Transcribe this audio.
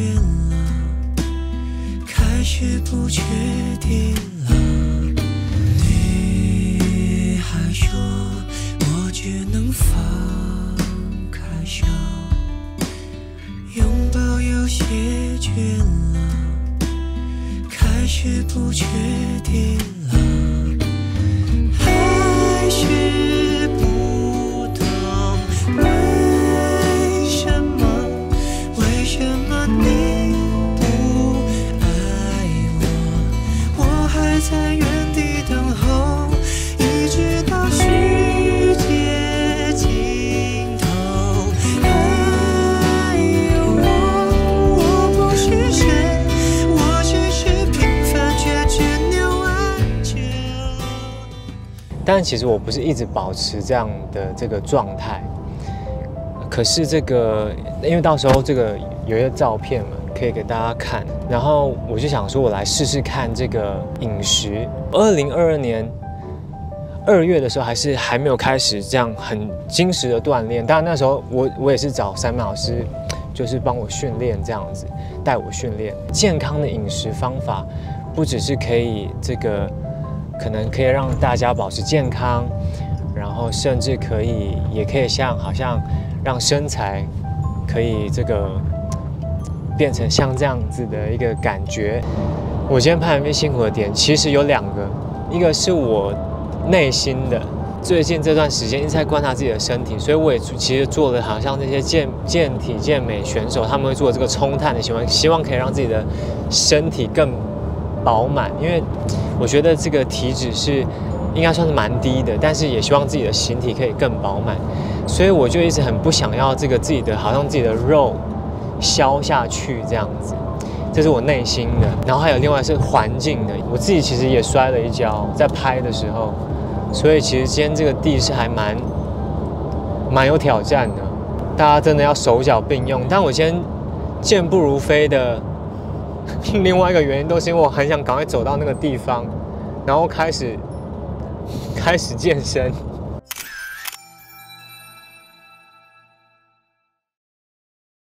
变了，开始不确定了。你还说我只能放开手，拥抱。但其实我不是一直保持这样的这个状态，可是这个因为到时候这个有一些照片嘛，可以给大家看，然后我就想说，我来试试看这个饮食。二零二二年二月的时候，还是还没有开始这样很精实的锻炼，当然那时候我我也是找三妹老师，就是帮我训练这样子，带我训练健康的饮食方法，不只是可以这个。可能可以让大家保持健康，然后甚至可以，也可以像好像让身材可以这个变成像这样子的一个感觉。我今天拍 MV 辛苦的点其实有两个，一个是我内心的，最近这段时间一直在观察自己的身体，所以我也其实做了好像这些健健体健美选手他们会做这个冲碳的行为，希望可以让自己的身体更饱满，因为我觉得这个体脂是应该算是蛮低的，但是也希望自己的形体可以更饱满，所以我就一直很不想要这个自己的好像自己的肉消下去这样子，这是我内心的。然后还有另外是环境的，我自己其实也摔了一跤，在拍的时候，所以其实今天这个地是还蛮蛮有挑战的，大家真的要手脚并用。但我今天健步如飞的。另外一个原因都是因为我很想赶快走到那个地方，然后开始开始健身。